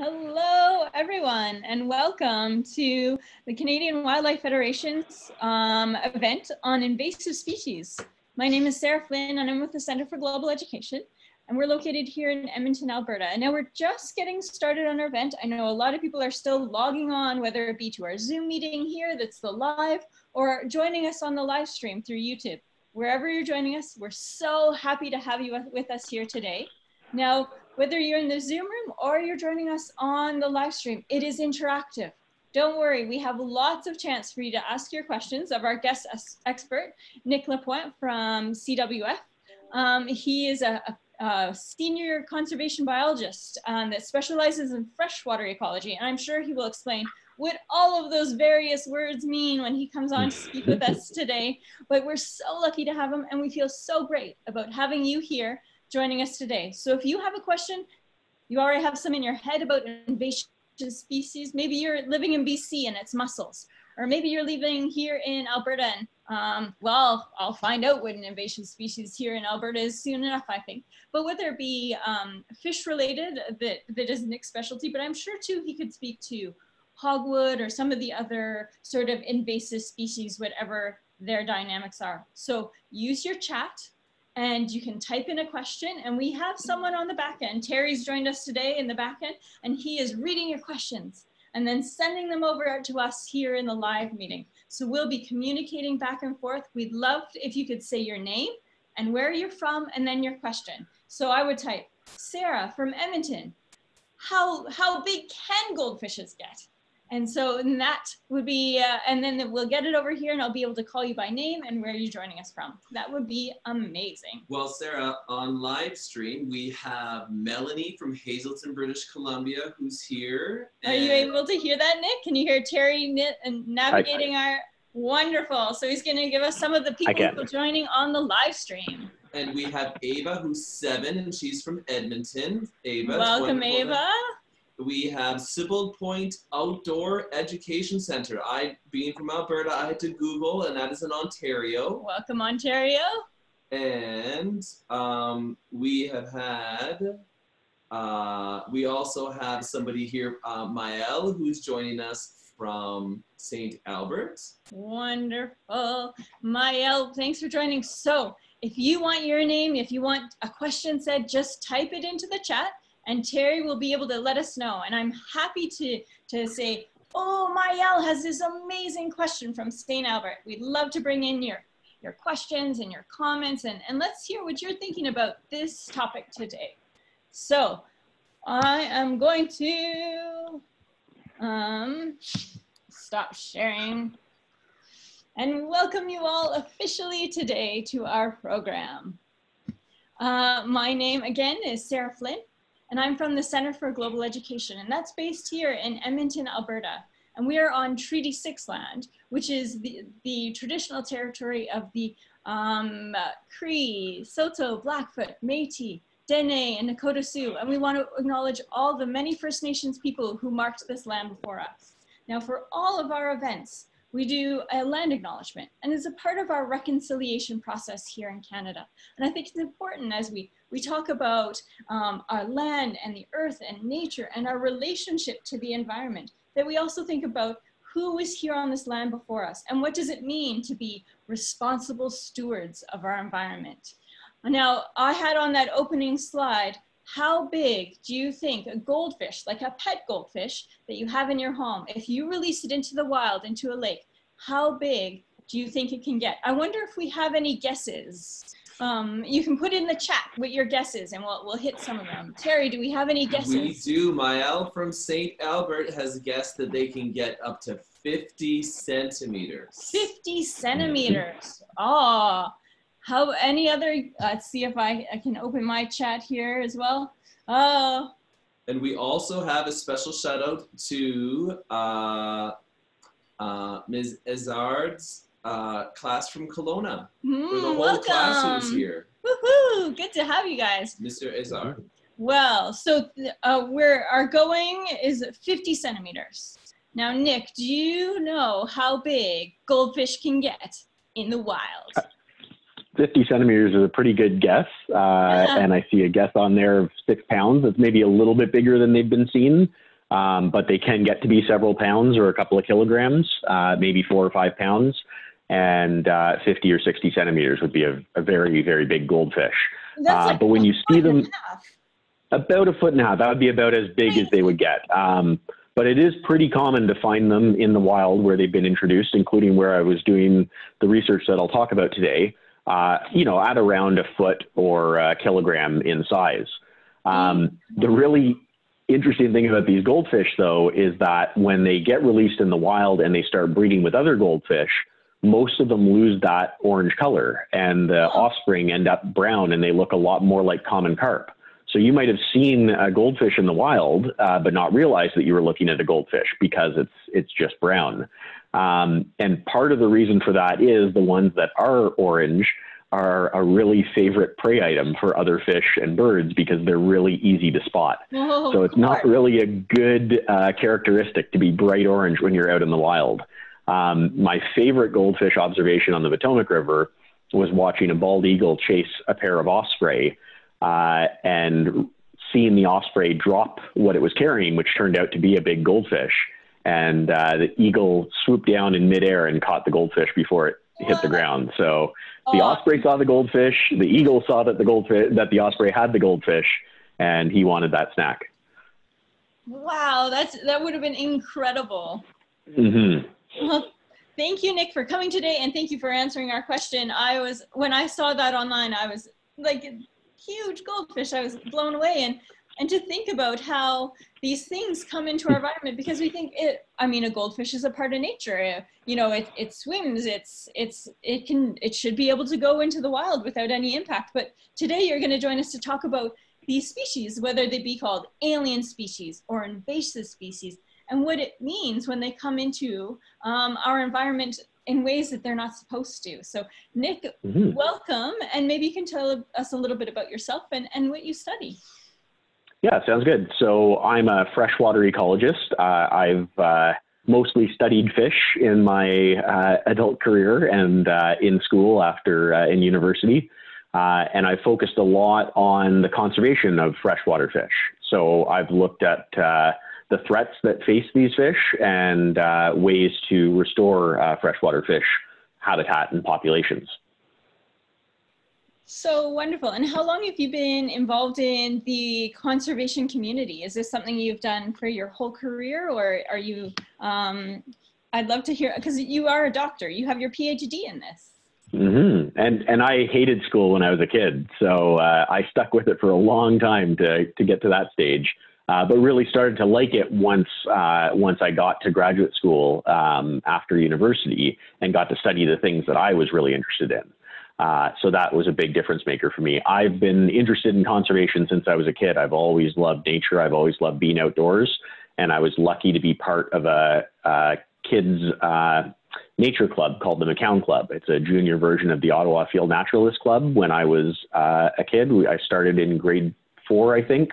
Hello, everyone, and welcome to the Canadian Wildlife Federation's um, event on invasive species. My name is Sarah Flynn, and I'm with the Center for Global Education, and we're located here in Edmonton, Alberta. And now we're just getting started on our event. I know a lot of people are still logging on, whether it be to our Zoom meeting here that's the live, or joining us on the live stream through YouTube. Wherever you're joining us, we're so happy to have you with us here today. Now, whether you're in the Zoom room or you're joining us on the live stream, it is interactive. Don't worry, we have lots of chance for you to ask your questions of our guest expert, Nick Lapointe from CWF. Um, he is a, a, a, senior conservation biologist um, that specializes in freshwater ecology, and I'm sure he will explain what all of those various words mean when he comes on to speak with us today. But we're so lucky to have him, and we feel so great about having you here joining us today. So if you have a question, you already have some in your head about invasive species, maybe you're living in BC and it's mussels, or maybe you're living here in Alberta and um, well, I'll find out what an invasive species here in Alberta is soon enough, I think. But whether it be um, fish related, that, that is Nick's specialty, but I'm sure too he could speak to hogweed or some of the other sort of invasive species, whatever their dynamics are. So use your chat and you can type in a question and we have someone on the back end. Terry's joined us today in the back end and he is reading your questions and then sending them over to us here in the live meeting. So we'll be communicating back and forth. We'd love if you could say your name and where you're from and then your question. So I would type, Sarah from Edmonton, how, how big can goldfishes get? And so and that would be, uh, and then we'll get it over here and I'll be able to call you by name and where you're joining us from. That would be amazing. Well, Sarah, on live stream, we have Melanie from Hazelton, British Columbia, who's here. Are you able to hear that, Nick? Can you hear Terry navigating our, wonderful. So he's gonna give us some of the people joining on the live stream. And we have Ava, who's seven, and she's from Edmonton. Ava. Welcome, Ava we have Sibbald Point Outdoor Education Center. I, being from Alberta, I had to Google, and that is in Ontario. Welcome, Ontario. And um, we have had, uh, we also have somebody here, uh, Mael, who's joining us from St. Albert. Wonderful. Mael, thanks for joining. So if you want your name, if you want a question said, just type it into the chat and Terry will be able to let us know. And I'm happy to, to say, oh, Mayel has this amazing question from St. Albert. We'd love to bring in your, your questions and your comments and, and let's hear what you're thinking about this topic today. So I am going to um, stop sharing and welcome you all officially today to our program. Uh, my name again is Sarah Flynn and I'm from the Center for Global Education, and that's based here in Edmonton, Alberta. And we are on Treaty 6 land, which is the, the traditional territory of the um, Cree, Saulteaux, Blackfoot, Métis, Dene, and Nakota Sioux. And we want to acknowledge all the many First Nations people who marked this land before us. Now, for all of our events, we do a land acknowledgement and it's a part of our reconciliation process here in Canada. And I think it's important as we, we talk about um, our land and the earth and nature and our relationship to the environment, that we also think about who was here on this land before us and what does it mean to be responsible stewards of our environment. Now, I had on that opening slide how big do you think a goldfish, like a pet goldfish that you have in your home, if you release it into the wild, into a lake, how big do you think it can get? I wonder if we have any guesses. Um, you can put in the chat what your guesses and we'll, we'll hit some of them. Terry, do we have any guesses? We do. Mael from St. Albert has guessed that they can get up to 50 centimeters. 50 centimeters. Oh, how any other, let's see if I, I can open my chat here as well. Oh. And we also have a special shout out to uh, uh, Ms. Ezard's uh, class from Kelowna. Mm, for the whole welcome. class who's here. Woohoo! Good to have you guys. Mr. Ezard. Well, so uh, where our going is 50 centimeters. Now, Nick, do you know how big goldfish can get in the wild? 50 centimeters is a pretty good guess. Uh. And I see a guess on there of six pounds. That's maybe a little bit bigger than they've been seen. um, but they can get to be several pounds or a couple of kilograms, uh, maybe four or five pounds. And uh, 50 or 60 centimeters would be a, a very, very big goldfish. Uh, like but when you see foot and a them- About a foot and a half. That would be about as big as they would get. Um, but it is pretty common to find them in the wild where they've been introduced, including where I was doing the research that I'll talk about today. Uh, you know, at around a foot or a kilogram in size. Um, the really interesting thing about these goldfish, though, is that when they get released in the wild and they start breeding with other goldfish, most of them lose that orange color, and the offspring end up brown, and they look a lot more like common carp. So you might have seen a goldfish in the wild, uh, but not realize that you were looking at a goldfish because it's it's just brown. Um, and part of the reason for that is the ones that are orange are a really favorite prey item for other fish and birds because they're really easy to spot. Whoa, So it's not really a good uh, characteristic to be bright orange when you're out in the wild. Um, my favorite goldfish observation on the Potomac River was watching a bald eagle chase a pair of osprey uh, and seeing the osprey drop what it was carrying, which turned out to be a big goldfish. And uh, the eagle swooped down in midair and caught the goldfish before it hit the ground. So the Oh, osprey saw the goldfish, the eagle saw that the goldfish that the osprey had the goldfish, and he wanted that snack. Wow, that's that would have been incredible. hmm Well, thank you, Nick, for coming today, and thank you for answering our question. I was when I saw that online, I was like, huge goldfish. I was blown away, and and to think about how these things come into our environment because we think it. I mean, a goldfish is a part of nature. You know, it it swims. It's it's it can it should be able to go into the wild without any impact. But today, you're going to join us to talk about these species, whether they be called alien species or invasive species, and what it means when they come into um, our environment in ways that they're not supposed to. So, Nick, hmm welcome, and maybe you can tell us a little bit about yourself and, and what you study. Yeah, sounds good. So I'm a freshwater ecologist. Uh, I've uh, mostly studied fish in my uh, adult career and uh, in school after uh, in university. Uh, and I focused a lot on the conservation of freshwater fish. So I've looked at the threats that face these fish and ways to restore freshwater fish habitat and populations. So wonderful. And how long have you been involved in the conservation community? Is this something you've done for your whole career, or are you? Um, I'd love to hear because you are a doctor. You have your PhD in this. hmm And and I hated school when I was a kid, so uh, I stuck with it for a long time to to get to that stage. Uh, but really started to like it once uh, once I got to graduate school um, after university and got to study the things that I was really interested in. Uh, so that was a big difference maker for me. I've been interested in conservation since I was a kid. I've always loved nature. I've always loved being outdoors, and I was lucky to be part of a, a kids uh, nature club called the Macoun Club. It's a junior version of the Ottawa Field Naturalist Club. When I was uh, a kid, I started in grade four, I think,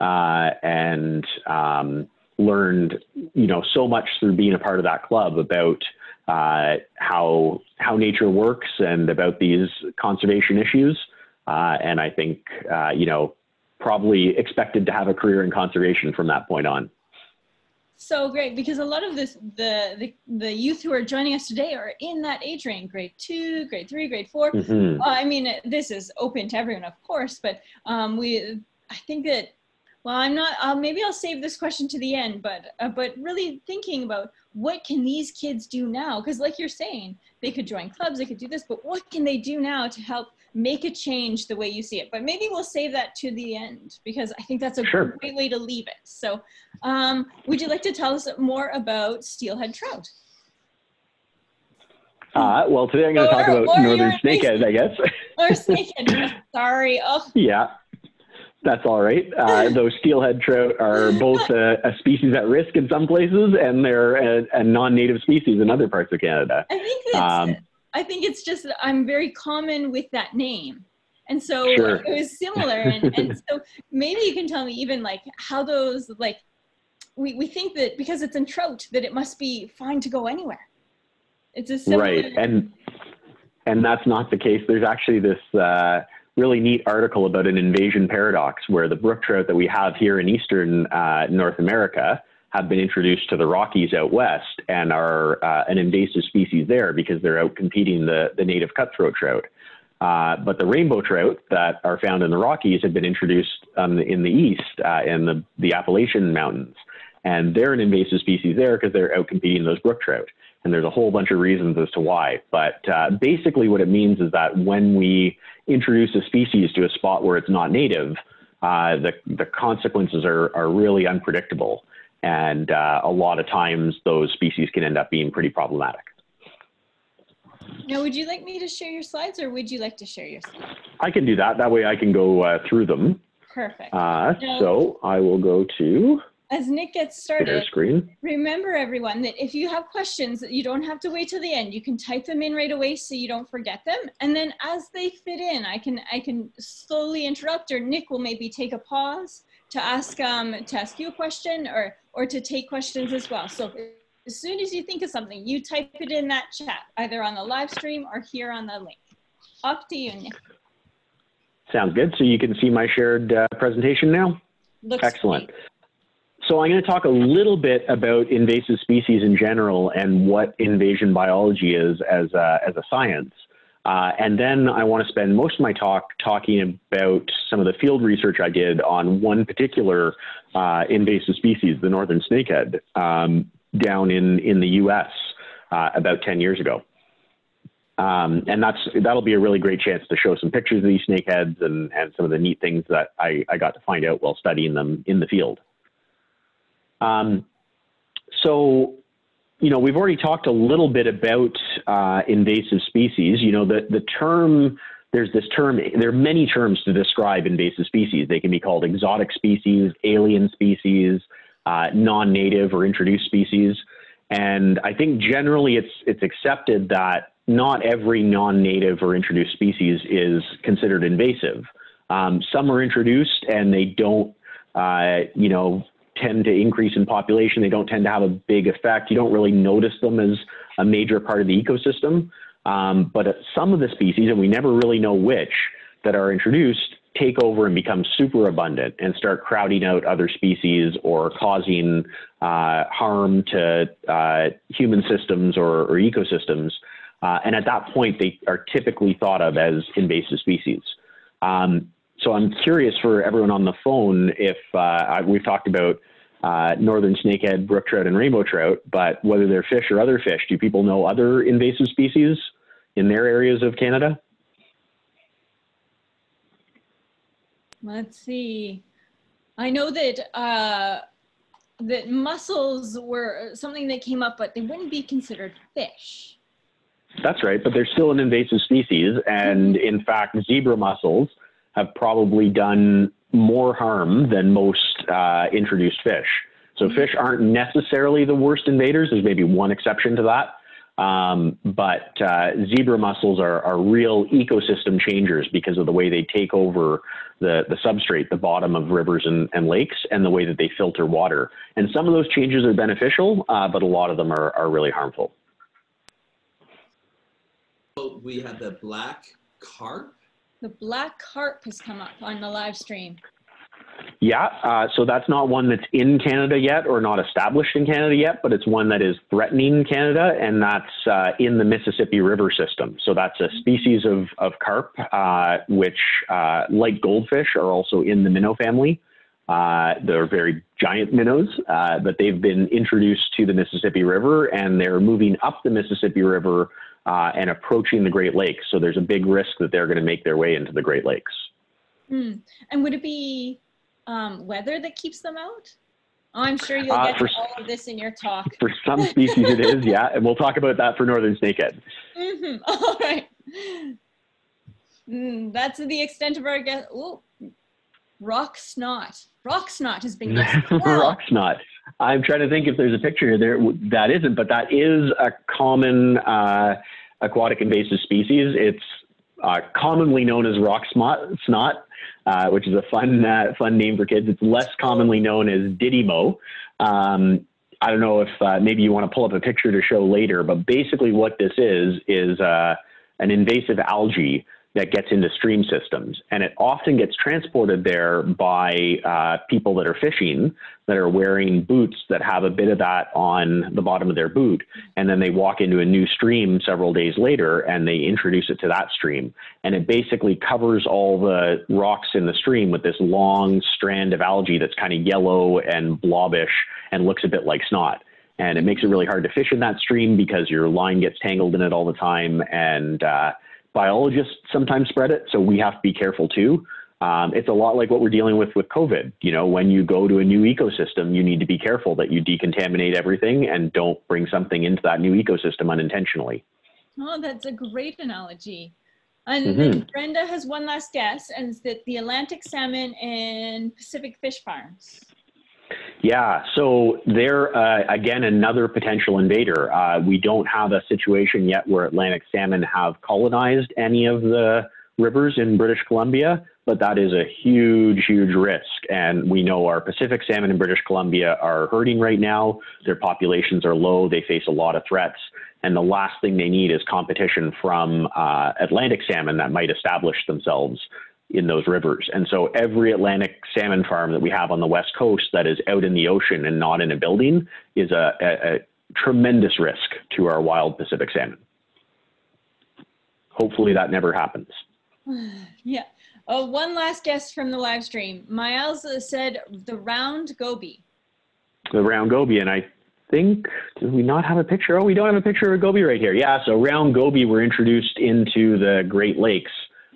uh, and um, learned, you know, so much through being a part of that club about uh, how how nature works and about these conservation issues. Uh, and I think, uh, you know, probably expected to have a career in conservation from that point on. So great because a lot of this the, the the youth who are joining us today are in that age range, grade two, grade three, grade 4 Mhm. Uh, I mean, this is open to everyone, of course, but um, we, I think that, well, I'm not. Uh, maybe I'll save this question to the end, but uh, but really thinking about what can these kids do now? Because, like you're saying, they could join clubs, they could do this, but what can they do now to help make a change the way you see it? But maybe we'll save that to the end because I think that's a Sure. great way to leave it. So, um, would you like to tell us more about steelhead trout? Uh, well, today I'm going to talk about northern snakehead, I guess. Or snakehead? Sorry. Oh, yeah, that's all right. Uh, those steelhead trout are both a, a species at risk in some places, and they're a, a non-native species in other parts of Canada. I think that's, Um, I think it's just I'm very common with that name. And so Sure. it was similar. And, and so maybe you can tell me even like how those, like, we, we think that because it's in trout that it must be fine to go anywhere. It's a similar. Right, and and that's not the case. There's actually this uh, really neat article about an invasion paradox, where the brook trout that we have here in eastern uh, North America have been introduced to the Rockies out west and are uh, an invasive species there because they're out competing the, the native cutthroat trout. Uh, but the rainbow trout that are found in the Rockies have been introduced um, in the east uh, in the, the Appalachian Mountains. And they're an invasive species there because they're out competing those brook trout. And there's a whole bunch of reasons as to why. But uh, basically, what it means is that when we introduce a species to a spot where it's not native, uh, the, the consequences are, are really unpredictable. And uh, a lot of times, those species can end up being pretty problematic. Now, would you like me to share your slides or would you like to share your slides? I can do that. That way I can go uh, through them. Perfect. Uh, so I will go to as Nick gets started, screen. remember everyone that if you have questions, you don't have to wait till the end. You can type them in right away so you don't forget them. And then as they fit in, I can I can slowly interrupt or Nick will maybe take a pause to ask um to ask you a question or or to take questions as well. So as soon as you think of something, you type it in that chat, either on the live stream or here on the link. Off to you, Nick. Sounds good. So you can see my shared uh, presentation now? Looks Excellent. great. So I'm going to talk a little bit about invasive species in general and what invasion biology is as a, as a science. Uh, and then I want to spend most of my talk talking about some of the field research I did on one particular uh, invasive species, the northern snakehead, um, down in, in the US uh, about 10 years ago. Um, and that's that'll be a really great chance to show some pictures of these snakeheads and, and some of the neat things that I, I got to find out while studying them in the field. Um, so, you know, we've already talked a little bit about uh, invasive species. You know, the, the term, there's this term, there are many terms to describe invasive species. They can be called exotic species, alien species, uh, non-native or introduced species. And I think generally it's, it's accepted that not every non-native or introduced species is considered invasive. Um, some are introduced and they don't, uh, you know, tend to increase in population. They don't tend to have a big effect. You don't really notice them as a major part of the ecosystem. Um, but some of the species, and we never really know which, that are introduced take over and become super abundant and start crowding out other species or causing uh, harm to uh, human systems or, or ecosystems. Uh, and at that point, they are typically thought of as invasive species. Um, so I'm curious for everyone on the phone if uh, we've talked about uh, northern snakehead, brook trout, and rainbow trout, but whether they're fish or other fish, do people know other invasive species in their areas of Canada? Let's see. I know that uh, that mussels were something that came up, but they wouldn't be considered fish. That's right, but they're still an invasive species, and in fact, zebra mussels have probably done more harm than most uh, introduced fish. So fish aren't necessarily the worst invaders. There's maybe one exception to that. Um, but uh, zebra mussels are, are real ecosystem changers because of the way they take over the, the substrate, the bottom of rivers and, and lakes, and the way that they filter water. And some of those changes are beneficial, uh, but a lot of them are, are really harmful. We have the black carp. The black carp has come up on the live stream. Yeah, uh, so that's not one that's in Canada yet or not established in Canada yet, but it's one that is threatening Canada, and that's uh, in the Mississippi River system. So that's a species of, of carp, uh, which, uh, like goldfish, are also in the minnow family. Uh, they're very giant minnows, uh, but they've been introduced to the Mississippi River, and they're moving up the Mississippi River and approaching the Great Lakes. So there's a big risk that they're going to make their way into the Great Lakes. Hmm. And would it be um, weather that keeps them out? Oh, I'm sure you'll Uh, get for to all of this in your talk. For some species, it is, yeah, and we'll talk about that for northern snakehead. hmm All right. Mm, that's the extent of our guess. Oh, rock snot. Rock snot has been guessed. well. Rock snot. I'm trying to think if there's a picture here there that isn't, but that is a common uh, aquatic invasive species. It's uh, commonly known as rock snot, uh, which is a fun uh, fun name for kids. It's less commonly known as Didymo. Um, I don't know if uh, maybe you want to pull up a picture to show later, but basically what this is is uh, an invasive algae that gets into stream systems. And it often gets transported there by uh, people that are fishing that are wearing boots that have a bit of that on the bottom of their boot. And then they walk into a new stream several days later and they introduce it to that stream. And it basically covers all the rocks in the stream with this long strand of algae that's kind of yellow and blobbish and looks a bit like snot and it makes it really hard to fish in that stream because your line gets tangled in it all the time and uh, biologists sometimes spread it, so we have to be careful too. Um, it's a lot like what we're dealing with with COVID. You know, when you go to a new ecosystem, you need to be careful that you decontaminate everything and don't bring something into that new ecosystem unintentionally. Oh, that's a great analogy. And mm-hmm. Brenda has one last guess, and it's that the Atlantic salmon and Pacific fish farms. Yeah, so they're uh, again another potential invader. Uh, we don't have a situation yet where Atlantic salmon have colonized any of the rivers in British Columbia, but that is a huge, huge risk. And we know our Pacific salmon in British Columbia are hurting right now. Their populations are low, they face a lot of threats. And the last thing they need is competition from uh, Atlantic salmon that might establish themselves in those rivers. And so every Atlantic salmon farm that we have on the West Coast that is out in the ocean and not in a building is a, a, a tremendous risk to our wild Pacific salmon. Hopefully that never happens. yeah. Oh, one last guess from the live stream. Miles said the round goby. The round goby, and I think, do we not have a picture? Oh, we don't have a picture of a goby right here. Yeah, so round goby were introduced into the Great Lakes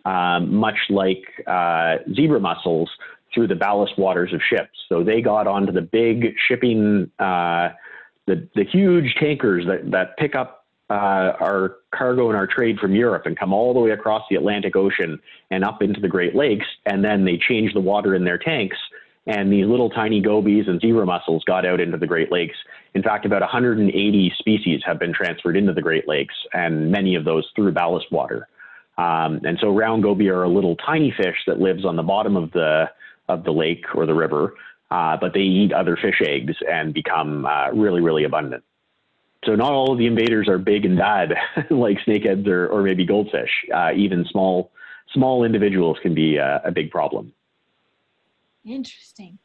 um, much like uh, zebra mussels through the ballast waters of ships. So they got onto the big shipping, uh, the, the huge tankers that, that pick up uh, our cargo and our trade from Europe and come all the way across the Atlantic Ocean and up into the Great Lakes. And then they change the water in their tanks. And these little tiny gobies and zebra mussels got out into the Great Lakes. In fact, about 180 species have been transferred into the Great Lakes, and many of those through ballast water. Um, and so round goby are a little tiny fish that lives on the bottom of the of the lake or the river, uh, but they eat other fish eggs and become uh, really really abundant. So not all of the invaders are big and bad like snakeheads or, or maybe goldfish. Uh, even small small individuals can be a, a big problem. Interesting.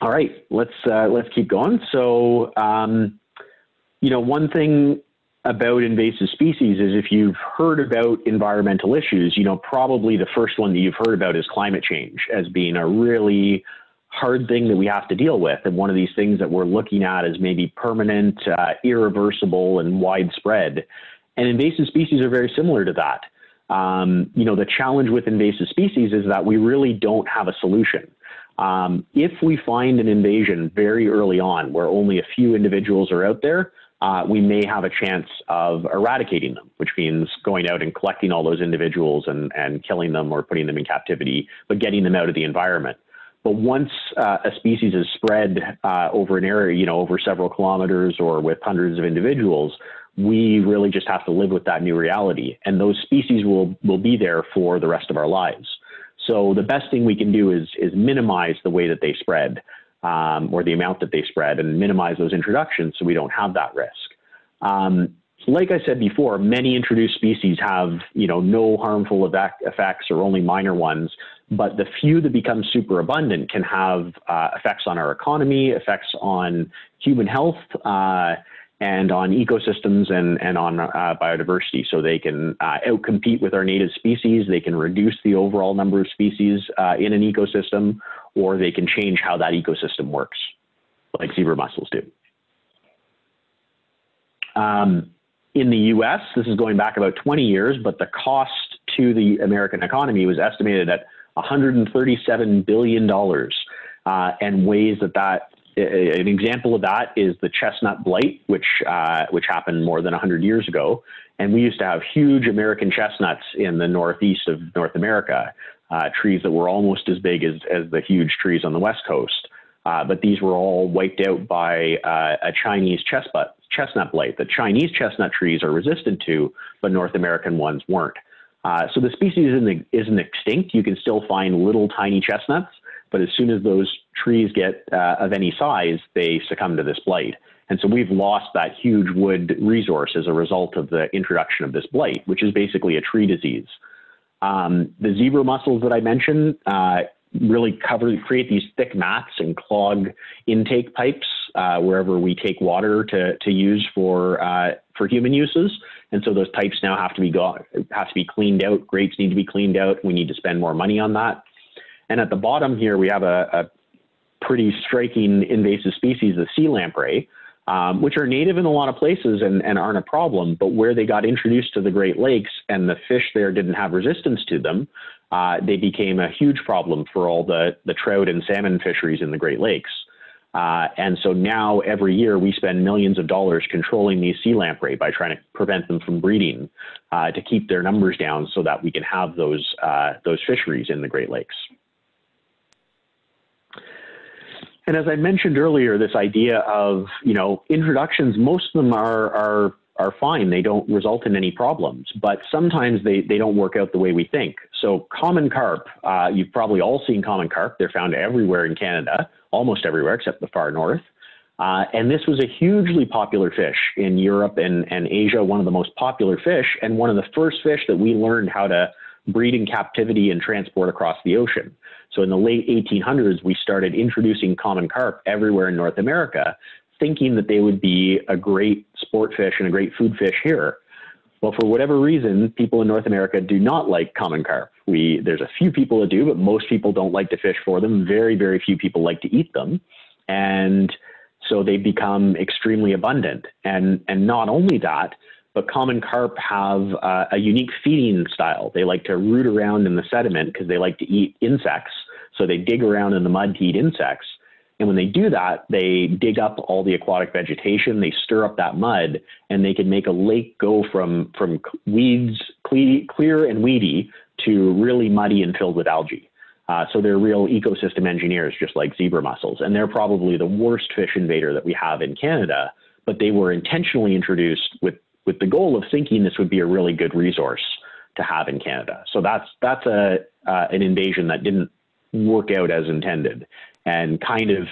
All right, let's uh, let's keep going. So, um, you know, one thing about invasive species is if you've heard about environmental issues, you know, probably the first one that you've heard about is climate change as being a really hard thing that we have to deal with. And one of these things that we're looking at is maybe permanent, uh, irreversible, and widespread. And invasive species are very similar to that. Um, you know, the challenge with invasive species is that we really don't have a solution. Um, if we find an invasion very early on where only a few individuals are out there, uh, we may have a chance of eradicating them, which means going out and collecting all those individuals and, and killing them or putting them in captivity, but getting them out of the environment. But once uh, a species is spread uh, over an area, you know, over several kilometers or with hundreds of individuals, we really just have to live with that new reality. And those species will, will be there for the rest of our lives. So the best thing we can do is, is minimize the way that they spread um, or the amount that they spread and minimize those introductions so we don't have that risk. Um, like I said before, many introduced species have you know no harmful effects or only minor ones, but the few that become super abundant can have uh, effects on our economy, effects on human health, uh, and on ecosystems and, and on uh, biodiversity. So they can uh, outcompete with our native species, they can reduce the overall number of species uh, in an ecosystem, or they can change how that ecosystem works, like zebra mussels do. Um, in the US, this is going back about 20 years, but the cost to the American economy was estimated at $137 billion. Uh, and ways that that an example of that is the chestnut blight, which uh, which happened more than 100 years ago. And we used to have huge American chestnuts in the northeast of North America, uh, trees that were almost as big as, as the huge trees on the west coast. Uh, but these were all wiped out by uh, a Chinese chestnut, chestnut blight that Chinese chestnut trees are resistant to, but North American ones weren't. Uh, so the species isn't, isn't extinct. You can still find little tiny chestnuts, but as soon as those trees get uh, of any size, they succumb to this blight. And so we've lost that huge wood resource as a result of the introduction of this blight, which is basically a tree disease. Um, the zebra mussels that I mentioned uh, really cover, create these thick mats and clog intake pipes uh, wherever we take water to, to use for, uh, for human uses. And so those pipes now have to be have to be cleaned out. Grates need to be cleaned out. We need to spend more money on that. And at the bottom here, we have a, a pretty striking invasive species, the sea lamprey, um, which are native in a lot of places and, and aren't a problem. But where they got introduced to the Great Lakes and the fish there didn't have resistance to them, uh, they became a huge problem for all the, the trout and salmon fisheries in the Great Lakes. Uh, and so now every year we spend millions of dollars controlling these sea lamprey by trying to prevent them from breeding uh, to keep their numbers down so that we can have those, uh, those fisheries in the Great Lakes. And as I mentioned earlier, this idea of, you know, introductions, most of them are, are, are fine. They don't result in any problems, but sometimes they, they don't work out the way we think. So common carp, uh, you've probably all seen common carp. They're found everywhere in Canada, almost everywhere except the far north. Uh, and this was a hugely popular fish in Europe and, and Asia, one of the most popular fish, and one of the first fish that we learned how to breed in captivity and transport across the ocean. So in the late 1800s, we started introducing common carp everywhere in North America, thinking that they would be a great sport fish and a great food fish here. Well, for whatever reason, people in North America do not like common carp. We, there's a few people that do, but most people don't like to fish for them. Very, very few people like to eat them. And so they become extremely abundant. And, and not only that, but common carp have uh, a unique feeding style. They like to root around in the sediment because they like to eat insects. So they dig around in the mud to eat insects. And when they do that, they dig up all the aquatic vegetation, they stir up that mud, and they can make a lake go from, from weeds, clear and weedy, to really muddy and filled with algae. Uh, so they're real ecosystem engineers, just like zebra mussels. And they're probably the worst fish invader that we have in Canada, but they were intentionally introduced with with the goal of thinking this would be a really good resource to have in Canada. So that's that's a uh, an invasion that didn't work out as intended, and kind of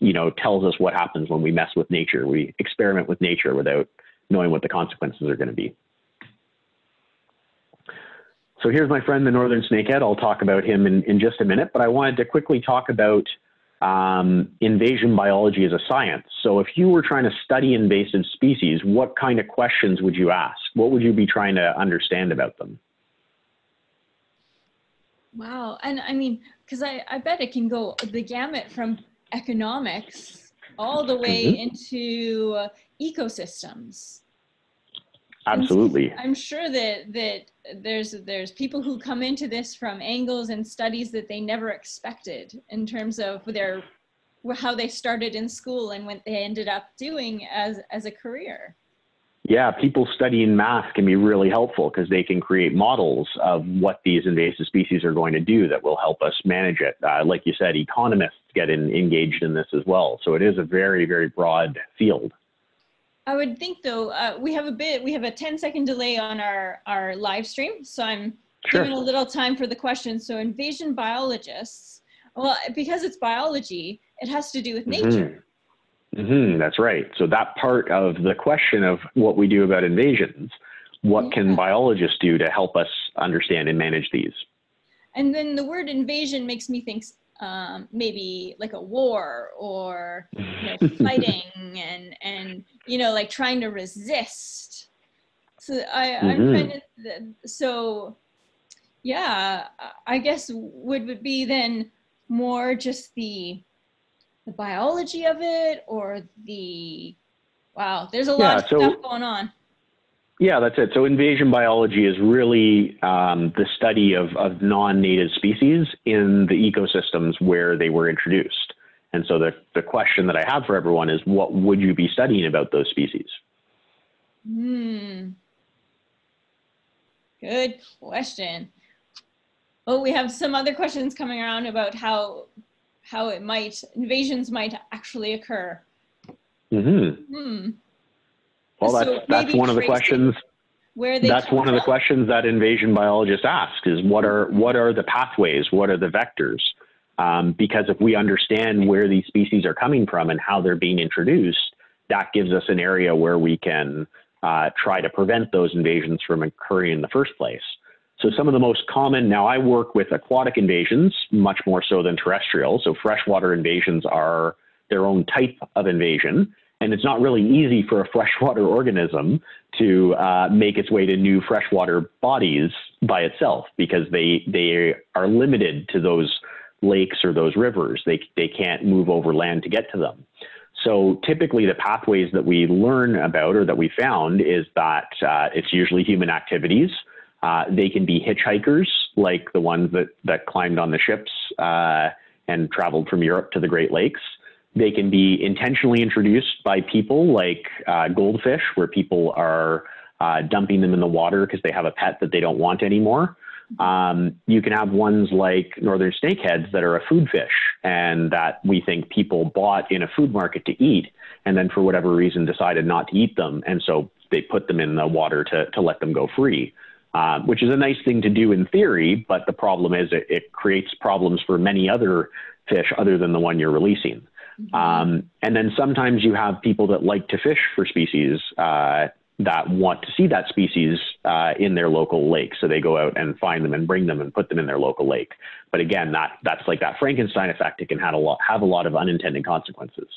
you know tells us what happens when we mess with nature. We experiment with nature without knowing what the consequences are going to be. So here's my friend, the northern snakehead. I'll talk about him in, in just a minute, but I wanted to quickly talk about um, invasion biology as a science. So if you were trying to study invasive species, what kind of questions would you ask? What would you be trying to understand about them? Wow. And I mean, because I, I bet it can go the gamut from economics all the way mm -hmm. into uh, ecosystems. Absolutely. I'm sure that that there's there's people who come into this from angles and studies that they never expected in terms of their how they started in school and what they ended up doing as as a career. Yeah, people studying math can be really helpful because they can create models of what these invasive species are going to do that will help us manage it. Uh, like you said, economists get in, engaged in this as well. So it is a very, very broad field. I would think though, uh, we have a bit, we have a 10 second delay on our, our live stream. So I'm sure. giving a little time for the questions. So invasion biologists, well, because it's biology, it has to do with mm-hmm. nature. Mm-hmm. Mm-hmm, that's right. So that part of the question of what we do about invasions, what yeah. can biologists do to help us understand and manage these? And then the word invasion makes me think um, maybe like a war or you know, fighting and and you know like trying to resist. So I, mm-hmm. I'm trying to so yeah I guess would would be then more just the the biology of it or the wow there's a lot yeah, of so, stuff going on yeah, that's it. So invasion biology is really um, the study of, of non-native species in the ecosystems where they were introduced. And so the, the question that I have for everyone is what would you be studying about those species? Hmm. Good question. Well, we have some other questions coming around about how how it might invasions might actually occur. Mm-hmm. Hmm. Well, that's so that's one of the questions. Where they that's one from? of the questions that invasion biologists ask: is what are what are the pathways? What are the vectors? Um, because if we understand where these species are coming from and how they're being introduced, that gives us an area where we can uh, try to prevent those invasions from occurring in the first place. So some of the most common, now I work with aquatic invasions much more so than terrestrial. So freshwater invasions are their own type of invasion. And it's not really easy for a freshwater organism to uh, make its way to new freshwater bodies by itself because they, they are limited to those lakes or those rivers. They, they can't move over land to get to them. So typically, the pathways that we learn about or that we found is that uh, it's usually human activities. Uh, they can be hitchhikers, like the ones that, that climbed on the ships uh, and traveled from Europe to the Great Lakes. They can be intentionally introduced by people, like uh, goldfish, where people are uh, dumping them in the water because they have a pet that they don't want anymore. Um, you can have ones like northern snakeheads that are a food fish and that we think people bought in a food market to eat and then for whatever reason decided not to eat them. And so they put them in the water to, to let them go free, uh, which is a nice thing to do in theory. But the problem is it, it creates problems for many other fish other than the one you're releasing. Mm-hmm. Um, and then sometimes you have people that like to fish for species uh, that want to see that species uh, in their local lake. So they go out and find them and bring them and put them in their local lake. But again, that, that's like that Frankenstein effect. It can have a lot, have a lot of unintended consequences.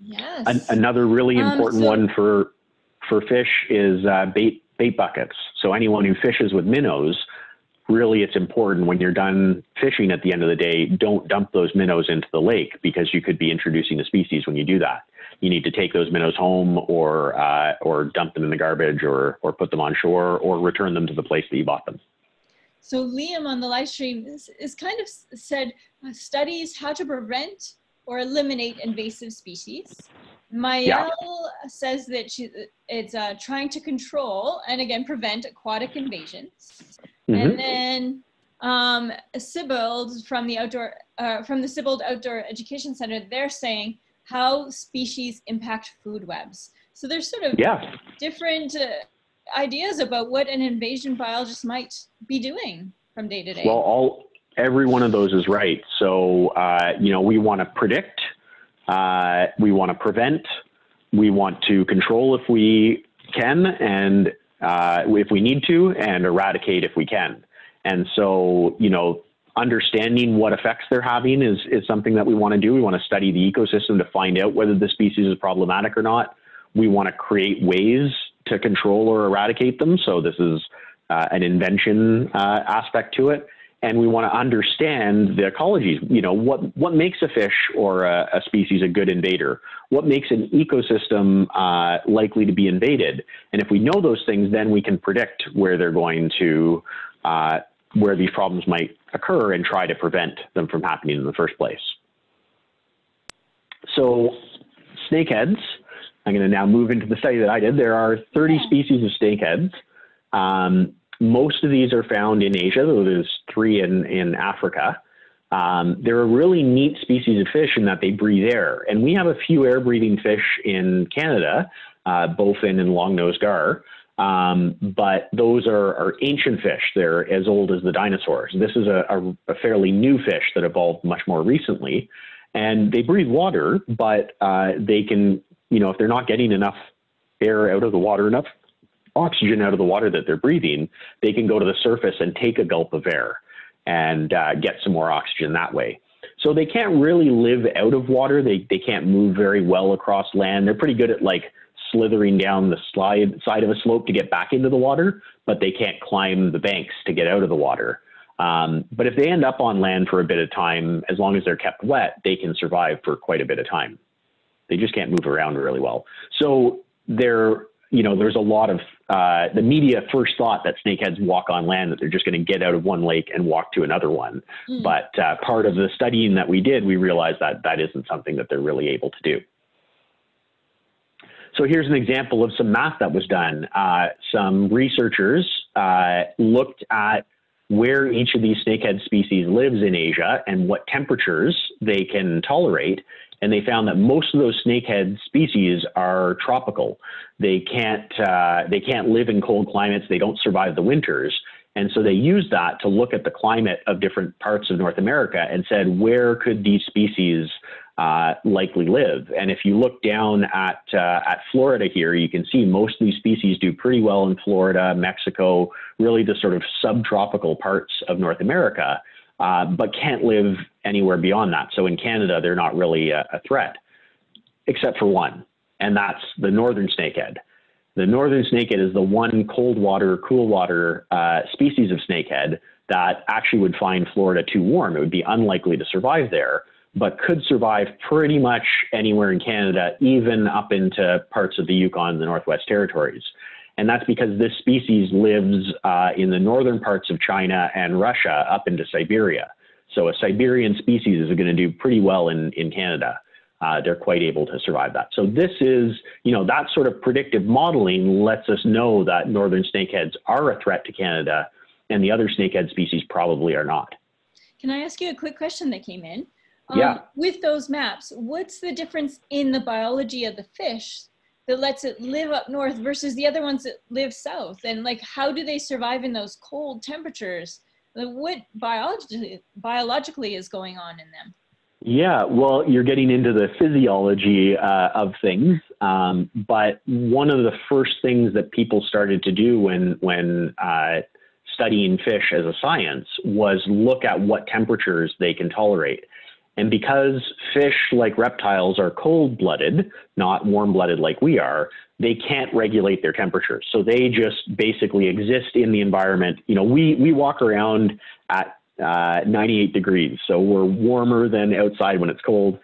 Yes. An, another really um, important um, so one for, for fish is uh, bait, bait buckets. So anyone who fishes with minnows, really it's important when you're done fishing at the end of the day, don't dump those minnows into the lake because you could be introducing a species when you do that you need to take those minnows home or uh, or dump them in the garbage or or put them on shore or return them to the place that you bought them. So Liam on the live stream is, is kind of said uh, studies how to prevent or eliminate invasive species. Mael yeah. says that she, it's uh, trying to control and again prevent aquatic invasions. Mm-hmm. And then um, Sibbald from the outdoor uh, from the Sibbald Outdoor Education Center, they're saying how species impact food webs. So there's sort of yeah. different uh, ideas about what an invasion biologist might be doing from day to day. Well, all every one of those is right. So uh, you know, we want to predict, uh, we want to prevent, we want to control if we can, and uh, if we need to, and eradicate if we can. And so, you know, understanding what effects they're having is, is something that we want to do. We want to study the ecosystem to find out whether the species is problematic or not. We want to create ways to control or eradicate them. So this is uh, an invention uh, aspect to it. And we want to understand the ecologies. You know, what, what makes a fish or a, a species a good invader? What makes an ecosystem uh, likely to be invaded? And if we know those things, then we can predict where they're going to uh, where these problems might occur and try to prevent them from happening in the first place. So snakeheads, I'm going to now move into the study that I did. There are 30 species of snakeheads. Um, most of these are found in Asia, though there's three in, in Africa. Um, they're a really neat species of fish in that they breathe air. And we have a few air breathing fish in Canada, uh, bowfin and long-nosed gar. Um, but those are, are, ancient fish. They're as old as the dinosaurs. This is a, a, a, fairly new fish that evolved much more recently. And they breathe water, but uh, they can, you know, if they're not getting enough air out of the water, enough oxygen out of the water that they're breathing, they can go to the surface and take a gulp of air and uh, get some more oxygen that way. So they can't really live out of water. They, they can't move very well across land. They're pretty good at like slithering down the slide side of a slope to get back into the water, but they can't climb the banks to get out of the water. Um, but if they end up on land for a bit of time, as long as they're kept wet, they can survive for quite a bit of time. They just can't move around really well. So there, you know, there's a lot of uh, the media first thought that snakeheads walk on land, that they're just going to get out of one lake and walk to another one. Mm. But uh, part of the studying that we did, we realized that that isn't something that they're really able to do. So here's an example of some math that was done. Uh, some researchers uh, looked at where each of these snakehead species lives in Asia and what temperatures they can tolerate. And they found that most of those snakehead species are tropical. They can't, uh, they can't live in cold climates. They don't survive the winters. And so they used that to look at the climate of different parts of North America and said, where could these species uh, likely live? And if you look down at, uh, at Florida here, you can see most of these species do pretty well in Florida, Mexico, really the sort of subtropical parts of North America, uh, but can't live anywhere beyond that. So in Canada, they're not really a, a threat, except for one, and that's the northern snakehead. The northern snakehead is the one cold water, cool water uh, species of snakehead that actually would find Florida too warm. It would be unlikely to survive there, but could survive pretty much anywhere in Canada, even up into parts of the Yukon and the Northwest Territories. And that's because this species lives uh, in the northern parts of China and Russia up into Siberia. So a Siberian species is going to do pretty well in, in Canada uh, they're quite able to survive that. So this is, you know, that sort of predictive modeling lets us know that northern snakeheads are a threat to Canada and the other snakehead species probably are not. Can I ask you a quick question that came in? Um, yeah. With those maps, what's the difference in the biology of the fish that lets it live up north versus the other ones that live south? And like, how do they survive in those cold temperatures? Like, what biologically, biologically is going on in them? Yeah, well, you're getting into the physiology uh, of things, um, but one of the first things that people started to do when when uh, studying fish as a science was look at what temperatures they can tolerate. And because fish, like reptiles, are cold blooded, not warm blooded like we are, they can't regulate their temperature. So they just basically exist in the environment. You know, we, we walk around at uh, 98 degrees. So we're warmer than outside when it's cold.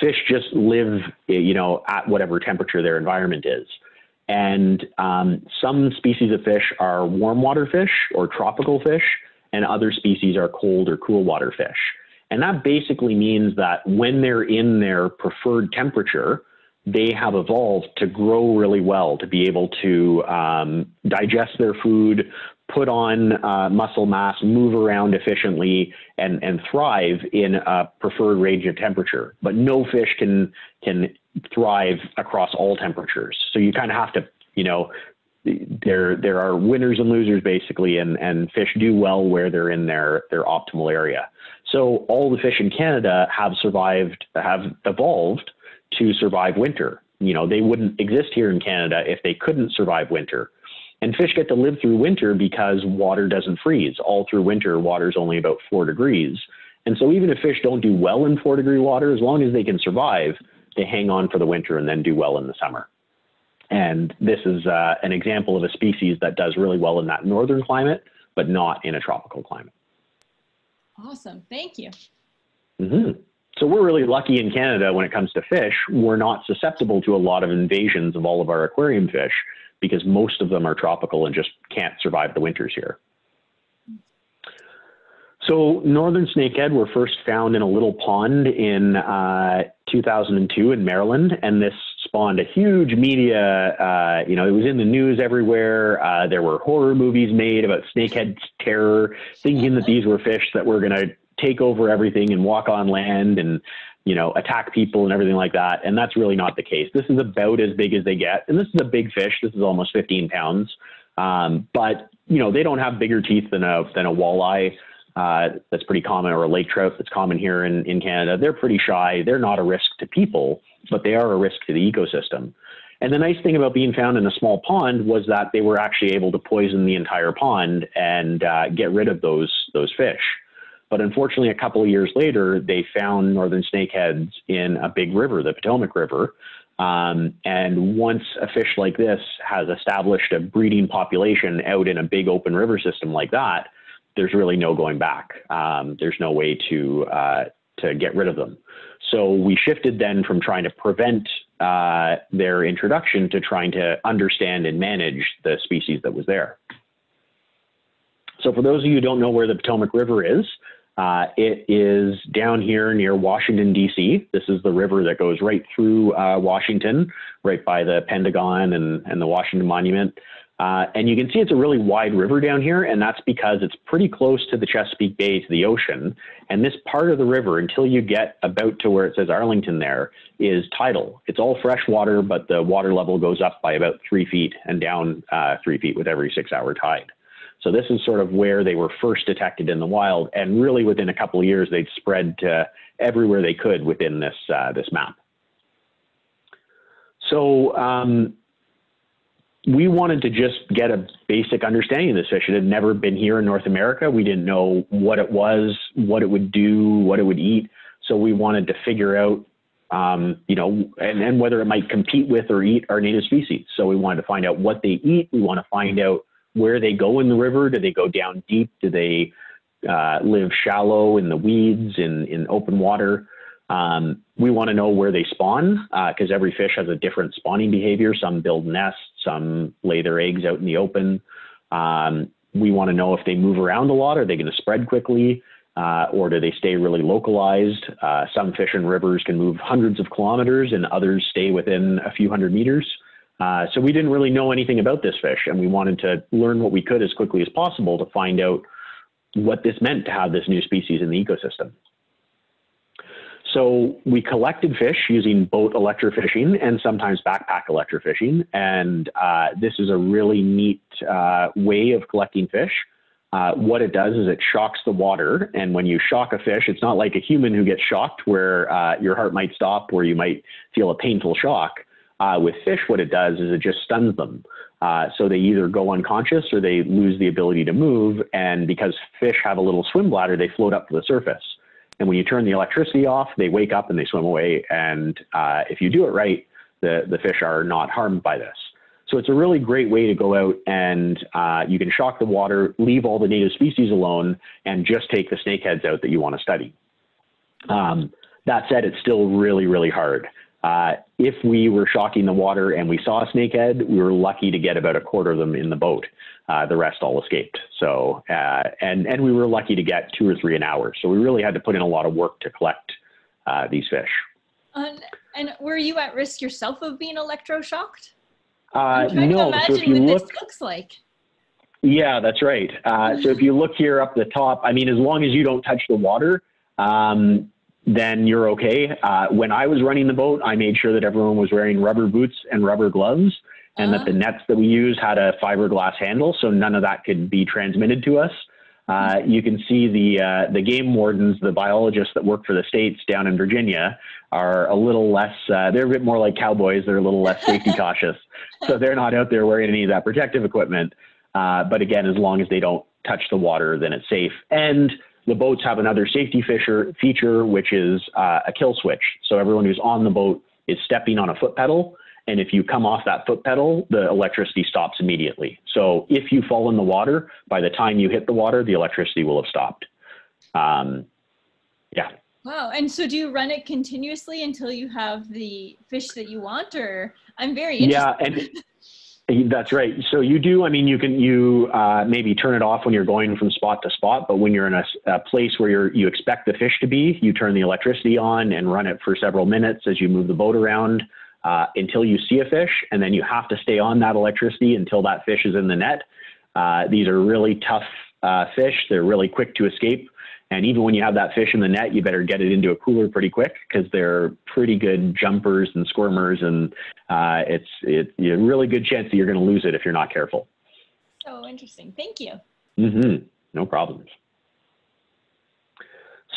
Fish just live, you know, at whatever temperature their environment is. And um, some species of fish are warm water fish or tropical fish, and other species are cold or cool water fish. And that basically means that when they're in their preferred temperature, they have evolved to grow really well, to be able to um, digest their food, put on uh, muscle mass, move around efficiently, and, and thrive in a preferred range of temperature. But no fish can can thrive across all temperatures. So you kind of have to, you know, there there are winners and losers basically, and and fish do well where they're in their their optimal area. So all the fish in Canada have survived, have evolved to survive winter. You know, they wouldn't exist here in Canada if they couldn't survive winter. And fish get to live through winter because water doesn't freeze. All through winter, water is only about four degrees. And so even if fish don't do well in four degree water, as long as they can survive, they hang on for the winter and then do well in the summer. And this is uh, an example of a species that does really well in that northern climate, but not in a tropical climate. Awesome. Thank you. Mm-hmm. So we're really lucky in Canada when it comes to fish. We're not susceptible to a lot of invasions of all of our aquarium fish because most of them are tropical and just can't survive the winters here. So northern snakehead were first found in a little pond in uh, 2002 in Maryland, and this spawned a huge media. Uh, you know, it was in the news everywhere. Uh, there were horror movies made about snakehead terror, thinking that these were fish that were going to take over everything and walk on land and you know, attack people and everything like that. And that's really not the case. This is about as big as they get. And this is a big fish. This is almost 15 pounds. Um, but, you know, they don't have bigger teeth than a, than a walleye. Uh, that's pretty common, or a lake trout that's common here in, in Canada. They're pretty shy. They're not a risk to people, but they are a risk to the ecosystem. And the nice thing about being found in a small pond was that they were actually able to poison the entire pond and uh, get rid of those those fish. But unfortunately, a couple of years later, they found northern snakeheads in a big river, the Potomac River. Um, and once a fish like this has established a breeding population out in a big open river system like that, there's really no going back. Um, there's no way to uh, to get rid of them. So we shifted then from trying to prevent uh, their introduction to trying to understand and manage the species that was there. So for those of you who don't know where the Potomac River is, uh, it is down here near Washington, D.C. This is the river that goes right through uh, Washington, right by the Pentagon and, and the Washington Monument. Uh, and you can see it's a really wide river down here, and that's because it's pretty close to the Chesapeake Bay, to the ocean. And this part of the river, until you get about to where it says Arlington there, is tidal. It's all fresh water, but the water level goes up by about three feet and down uh, three feet with every six hour tide. So this is sort of where they were first detected in the wild, and really within a couple of years, they'd spread to everywhere they could within this uh, this map. So um, we wanted to just get a basic understanding of this fish. It had never been here in North America. We didn't know what it was, what it would do, what it would eat. So we wanted to figure out, um, you know, and, and whether it might compete with or eat our native species. So we wanted to find out what they eat. We want to find out where they go in the river. Do they go down deep? Do they uh, live shallow in the weeds, in, in open water? Um, we want to know where they spawn because uh, every fish has a different spawning behavior. Some build nests, some lay their eggs out in the open. Um, we want to know if they move around a lot. Are they going to spread quickly? Uh, or do they stay really localized? Uh, some fish in rivers can move hundreds of kilometers and others stay within a few hundred meters. Uh, so we didn't really know anything about this fish and we wanted to learn what we could as quickly as possible to find out what this meant to have this new species in the ecosystem. So we collected fish using boat electrofishing and sometimes backpack electrofishing. And uh, this is a really neat uh, way of collecting fish. Uh, what it does is it shocks the water. And when you shock a fish, it's not like a human who gets shocked where uh, your heart might stop or you might feel a painful shock. Uh, with fish, what it does is it just stuns them. Uh, so they either go unconscious or they lose the ability to move. And because fish have a little swim bladder, they float up to the surface. And when you turn the electricity off, they wake up and they swim away. And uh, if you do it right, the, the fish are not harmed by this. So it's a really great way to go out and uh, you can shock the water, leave all the native species alone, and just take the snakeheads out that you want to study. Um, that said, it's still really, really hard. Uh, if we were shocking the water and we saw a snakehead, we were lucky to get about a quarter of them in the boat. Uh, the rest all escaped. So, uh, and, and we were lucky to get two or three an hour. So we really had to put in a lot of work to collect uh, these fish. and were you at risk yourself of being electroshocked? Uh, I'm trying no. to imagine so if you what look, this looks like. Yeah, that's right. Uh, so if you look here up the top, I mean, as long as you don't touch the water, um, then you're okay. Uh, when I was running the boat, I made sure that everyone was wearing rubber boots and rubber gloves, and uh-huh. that the nets that we use had a fiberglass handle, so none of that could be transmitted to us. Uh, you can see the uh, the game wardens, the biologists that work for the states down in Virginia, are a little less. Uh, they're a bit more like cowboys. They're a little less safety cautious, so they're not out there wearing any of that protective equipment. Uh, but again, as long as they don't touch the water, then it's safe. And the boats have another safety feature, feature which is uh, a kill switch. So everyone who's on the boat is stepping on a foot pedal. And if you come off that foot pedal, the electricity stops immediately. So if you fall in the water, by the time you hit the water, the electricity will have stopped. Um, yeah. Wow. And so do you run it continuously until you have the fish that you want or I'm very interested. Yeah. And that's right. So you do. I mean, you can you uh, maybe turn it off when you're going from spot to spot, but when you're in a, a, place where you're you expect the fish to be, you turn the electricity on and run it for several minutes as you move the boat around uh, until you see a fish, and then you have to stay on that electricity until that fish is in the net. Uh, these are really tough uh, fish. They're really quick to escape. And even when you have that fish in the net, you better get it into a cooler pretty quick because they're pretty good jumpers and squirmers, and uh, it's it's a really good chance that you're going to lose it if you're not careful. So interesting. Thank you. Mm-hmm. No problems.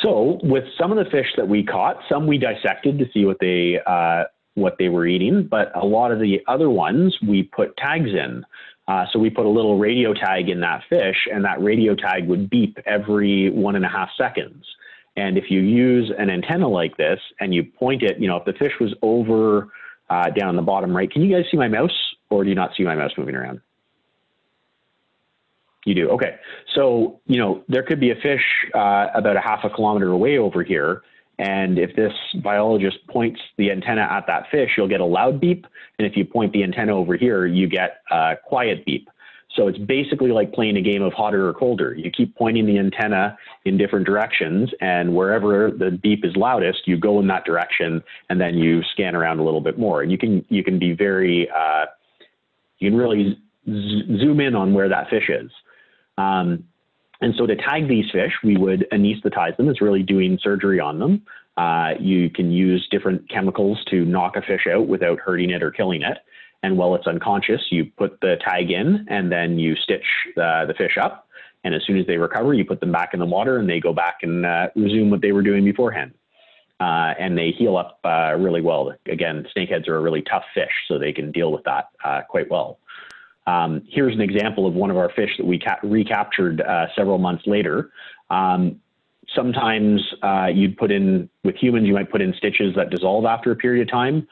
So with some of the fish that we caught, some we dissected to see what they uh, what they were eating, but a lot of the other ones we put tags in. Uh, so we put a little radio tag in that fish, and that radio tag would beep every one and a half seconds. And if you use an antenna like this and you point it, you know, if the fish was over uh, down on the bottom right, can you guys see my mouse, or do you not see my mouse moving around? You do. Okay. So, you know, there could be a fish uh, about a half a kilometer away over here, and if this biologist points the antenna at that fish, you'll get a loud beep. And if you point the antenna over here, you get a quiet beep. So it's basically like playing a game of hotter or colder. You keep pointing the antenna in different directions, and wherever the beep is loudest, you go in that direction, and then you scan around a little bit more. And you can you can be very uh, you can really zoom in on where that fish is. Um, and so to tag these fish, we would anesthetize them. It's really doing surgery on them. Uh, you can use different chemicals to knock a fish out without hurting it or killing it. And while it's unconscious, you put the tag in and then you stitch the, the fish up. And as soon as they recover, you put them back in the water and they go back and uh, resume what they were doing beforehand. Uh, and they heal up uh, really well. Again, snakeheads are a really tough fish, so they can deal with that uh, quite well. Um, here's an example of one of our fish that we recaptured uh, several months later. Um, sometimes uh, you'd put in, with humans, you might put in stitches that dissolve after a period of time.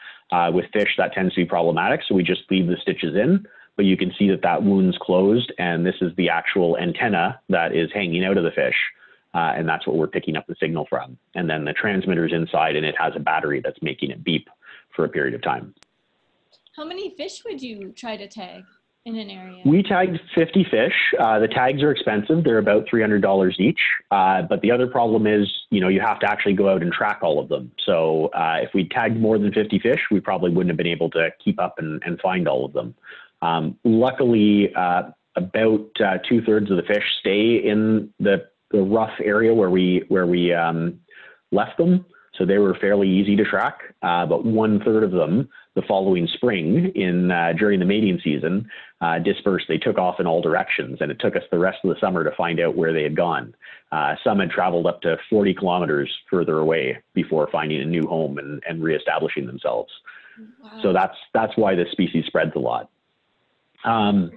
with fish, that tends to be problematic, so we just leave the stitches in but you can see that that wound's closed and this is the actual antenna that is hanging out of the fish. Uh, and that's what we're picking up the signal from. And then the transmitter's inside and it has a battery that's making it beep for a period of time. How many fish would you try to tag in an area? We tagged 50 fish. Uh, the tags are expensive. They're about $300 each. Uh, but the other problem is, you know, you have to actually go out and track all of them. So uh, if we tagged more than 50 fish, we probably wouldn't have been able to keep up and, and find all of them. Um, luckily, uh, about uh, two thirds of the fish stay in the, the rough area where we where we um, left them, so they were fairly easy to track. Uh, but one third of them, the following spring, in uh, during the mating season, uh, dispersed. They took off in all directions, and it took us the rest of the summer to find out where they had gone. Uh, some had traveled up to 40 kilometers further away before finding a new home and, and reestablishing themselves. Wow. So that's that's why this species spreads a lot. Um,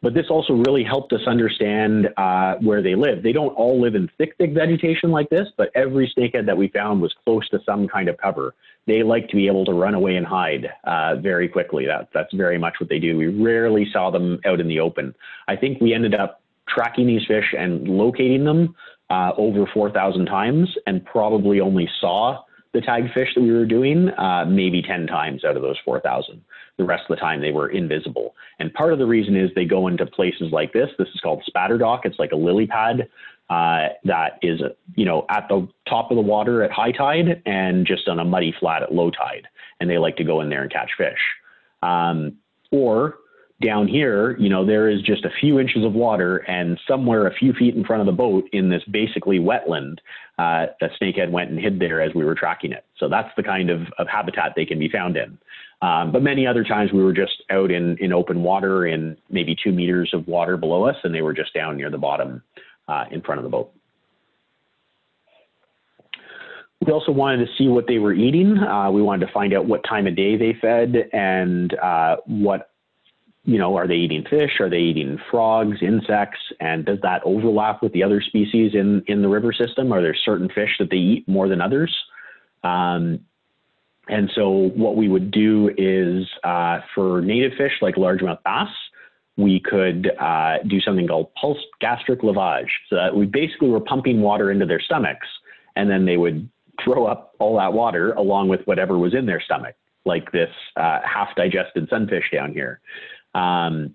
but this also really helped us understand uh, where they live. They don't all live in thick, thick vegetation like this, but every snakehead that we found was close to some kind of cover. They like to be able to run away and hide uh, very quickly. That, that's very much what they do. We rarely saw them out in the open. I think we ended up tracking these fish and locating them uh, over 4,000 times and probably only saw the tagged fish that we were doing uh, maybe 10 times out of those 4,000. The rest of the time they were invisible. And part of the reason is they go into places like this. This is called spatter dock. It's like a lily pad uh, that is, you know, at the top of the water at high tide and just on a muddy flat at low tide. And they like to go in there and catch fish. Um, or down here, you know, there is just a few inches of water, and somewhere a few feet in front of the boat in this basically wetland, uh, snakehead went and hid there as we were tracking it. So that's the kind of, of habitat they can be found in. Um, but many other times we were just out in, in open water in maybe two meters of water below us, and they were just down near the bottom uh, in front of the boat. We also wanted to see what they were eating. Uh, we wanted to find out what time of day they fed and uh, what you know, are they eating fish? Are they eating frogs, insects? And does that overlap with the other species in, in the river system? Are there certain fish that they eat more than others? Um, and so what we would do is uh, for native fish like largemouth bass, we could uh, do something called pulsed gastric lavage. So that we basically were pumping water into their stomachs, and then they would throw up all that water along with whatever was in their stomach, like this uh, half digested sunfish down here. Um,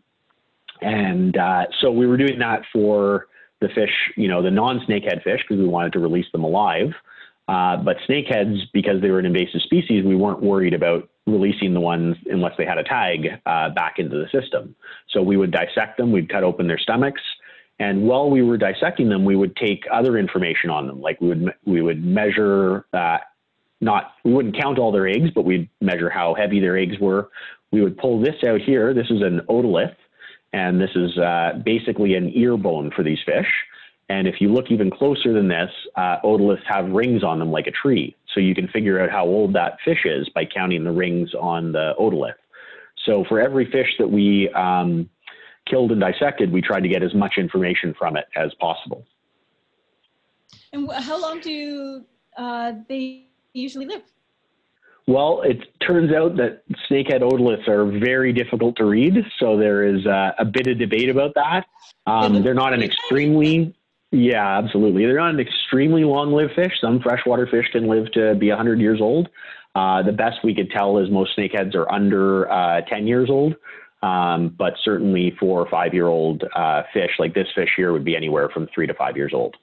and uh, so we were doing that for the fish, you know, the non-snakehead fish, because we wanted to release them alive. Uh, but snakeheads, because they were an invasive species, we weren't worried about releasing the ones unless they had a tag uh, back into the system. So we would dissect them, we'd cut open their stomachs, and while we were dissecting them, we would take other information on them, like we would we would measure. Uh, not we wouldn't count all their eggs, but we'd measure how heavy their eggs were we would pull this out here. This is an otolith, and this is uh, basically an ear bone for these fish. And if you look even closer than this, uh, otoliths have rings on them like a tree. So you can figure out how old that fish is by counting the rings on the otolith. So for every fish that we um, killed and dissected, we tried to get as much information from it as possible. And how long do uh, they usually live? Well, it turns out that snakehead otoliths are very difficult to read, so there is uh, a bit of debate about that. Um, they're not an extremely, yeah, absolutely. They're not an extremely long-lived fish. Some freshwater fish can live to be 100 years old. Uh, the best we could tell is most snakeheads are under uh, 10 years old. Um, but certainly four or five-year-old uh, fish, like this fish here, would be anywhere from three to five years old.